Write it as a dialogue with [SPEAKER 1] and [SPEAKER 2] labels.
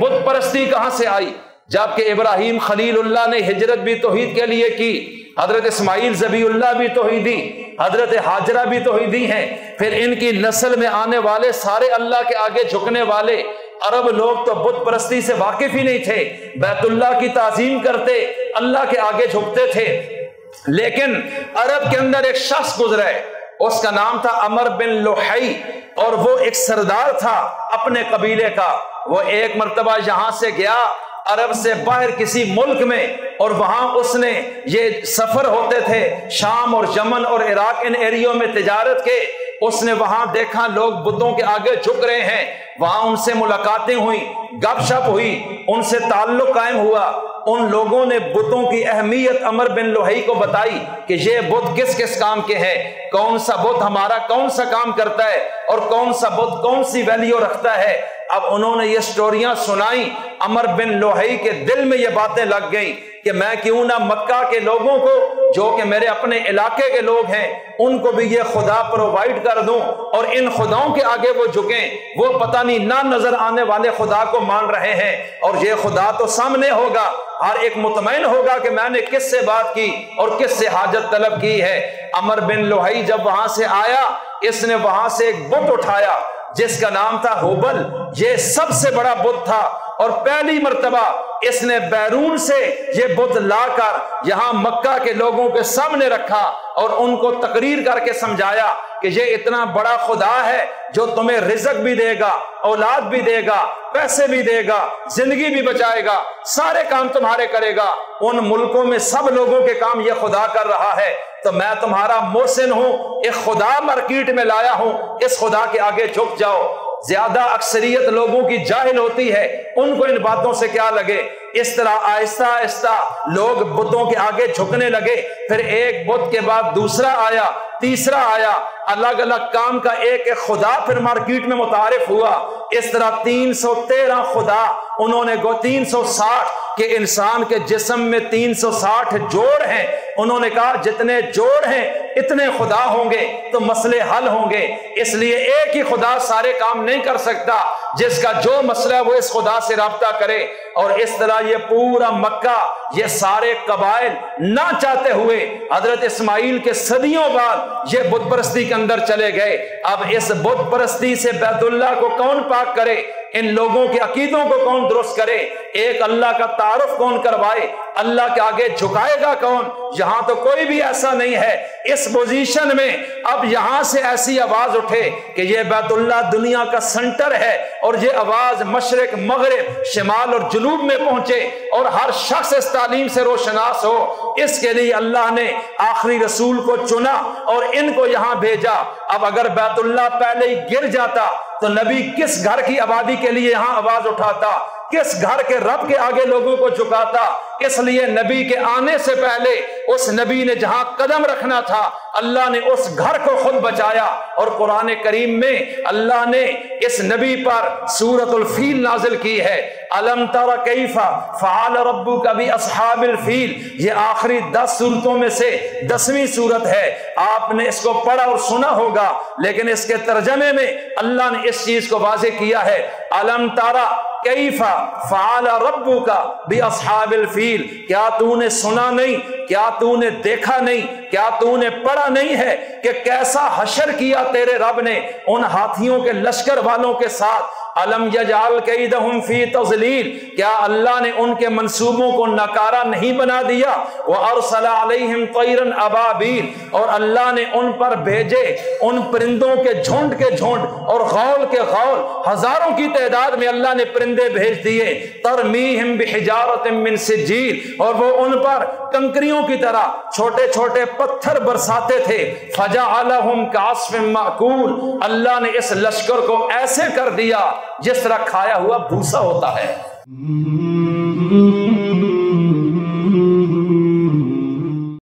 [SPEAKER 1] बुत परस्ती कहाँ से आई? जबकि इब्राहिम खलीलुल्लाह ने हिजरत भी तोहीद के लिए की, हज़रत इस्माइल जबीउल्लाह भी तोहीदी, हज़रत हाजरा भी तोहीदी हैं। फिर इनकी नस्ल में आने वाले सारे अल्लाह के आगे झुकने वाले अरब लोग तो बुत परस्ती से वाकिफ ही नहीं थे। बैतुल्लाह की ताजीम करते, अल्लाह के आगे झुकते थे। लेकिन अरब के अंदर एक शख्स गुजरे उसका नाम था अमर बिन लोहई, और वो एक सरदार था अपने कबीले का। वो एक मरतबा यहाँ से गया अरब से बाहर किसी मुल्क में, और वहाँ उसने ये सफ़र होते थे शाम और यमन और इराक इन एरियो में तजारत के। उसने वहाँ देखा लोग बुतों के आगे झुक रहे हैं। वहाँ उनसे मुलाकातें हुई, गपशप हुई, उनसे ताल्लुक कायम हुआ। उन लोगों ने बुतों की अहमियत अमर बिन लोहई को बताई कि ये बुत किस किस काम के हैं, कौन सा बुत हमारा कौन सा काम करता है और कौन सा बुत कौन सी वैल्यू रखता है। अब उन्होंने ये स्टोरियाँ सुनाई, अमर बिन लोहई के दिल में ये बातें लग गई कि मैं क्यों ना मक्का के लोगों को जो कि मेरे अपने इलाके के लोग हैं, उनको भी ये खुदा प्रोवाइड कर दूँ और इन खुदाओं के आगे वो झुके। वो पता नहीं ना नज़र आने वाले खुदा को मान रहे हैं और ये खुदा तो सामने होगा। हर एक मुतमिन होगा कि मैंने किससे बात की और किससे हाजत तलब की है। अमर बिन लोहई जब वहाँ से आया, इसने वहाँ से एक बुत उठाया जिसका नाम था होबल, ये सबसे बड़ा बुद्ध था। और पहली मर्तबा इसने बैरून से ये बुद्ध लाकर यहाँ मक्का के लोगों के सामने रखा और उनको तकरीर करके समझाया कि ये इतना बड़ा खुदा है जो तुम्हें रिजक भी देगा, औलाद भी देगा, पैसे भी देगा, ज़िंदगी भी बचाएगा, सारे काम तुम्हारे करेगा। उन मुल्कों में सब लोगों के काम ये खुदा कर रहा है। तो मैं तुम्हारा मोहसिन हूँ, एक खुदा मार्केट में लाया हूँ। इस खुदा के आगे झुक जाओ। ज़्यादा अक्सरियत लोगों की जाहिल होती है, उनको इन बातों से क्या लगे? इस तरह आहिस्ता आहिस्ता लोग बुतों के आगे झुकने लगे। फिर एक बुत के बाद दूसरा आया, तीसरा आया। अलग अलग काम का एक एक खुदा फिर मार्केट में मुतारिफ हुआ। इस तरह 313 खुदा, उन्होंने गो 360 के इंसान के जिस्म में 360 जोड़ हैं। उन्होंने कहा, जितने जोड़ हैं, इतने खुदा होंगे तो मसले हल होंगे। इसलिए एक ही खुदा सारे काम नहीं कर सकता, जिसका जो मसला वो इस खुदा से रबता करे। और इस तरह ये पूरा मक्का, ये सारे कबाइल ना चाहते हुए हज़रत इस्माइल के सदियों बाद ये बुत परस्ती के अंदर चले गए। अब इस बुत परस्ती से बैतुल्ला को कौन पाक करे? इन लोगों के अकीदों को कौन दुरुस्त करे? एक अल्लाह का तारुफ कौन करवाए? अल्लाह के आगे झुकाएगा कौन? यहाँ तो कोई भी ऐसा नहीं है। इस पोजीशन में अब यहाँ से ऐसी आवाज़ उठे कि ये बैतुल्ला दुनिया का सेंटर है और ये आवाज़ मशरक, मगरब, शिमाल और जुनूब में पहुँचे और हर शख्स इस तालीम से रोशनास हो। इसके लिए अल्लाह ने आखिरी रसूल को चुना और इनको यहाँ भेजा। अब अगर बैतुल्ला पहले ही गिर जाता तो नबी किस घर की आबादी के लिए यहाँ आवाज़ उठाता? किस घर के रब के आगे लोगों को झुकाता? इसलिए नबी के आने से पहले उस नबी ने जहाँ कदम रखना था, अल्लाह ने उस घर को खुद बचाया। और कुरान करीम में अल्लाह ने इस नबी पर सूरतुल फील नाजिल की है। अलम तरा कैफा फ़ाल रब्बू का भी असहाबिल फील। ये आखिरी दस सूरतों में से दसवीं सूरत है। आपने इसको पढ़ा और सुना होगा, लेकिन इसके तर्जमे में अल्लाह ने इस चीज़ को वाजे किया है। अलम तारा कैफा फ़ाल रबू का भी असहाबिल फील। क्या तूने सुना नहीं? क्या तूने देखा नहीं? क्या तूने पढ़ा नहीं है कि कैसा हशर किया तेरे रब ने उन हाथियों के लश्कर वालों के साथ? अलम यजाल कैदहुम फ़ी तजलील। क्या अल्लाह ने उनके मंसूबों को नकारा नहीं बना दिया? वह अरसला अलैहिम तैरन अबाबील। और अल्लाह ने उन पर भेजे उन परिंदों के झुंड के झुंड और गौल के गौल। हज़ारों की तादाद में अल्लाह ने परिंदे भेज दिए। तरमीहिम बिहिजारत मिन सिजील और वो उन पर कंकरियों की तरह छोटे छोटे पत्थर बरसाते थे। फजा अलहम का माकूल। अल्लाह ने इस लश्कर को ऐसे कर दिया जिस तरह खाया हुआ भूसा होता है।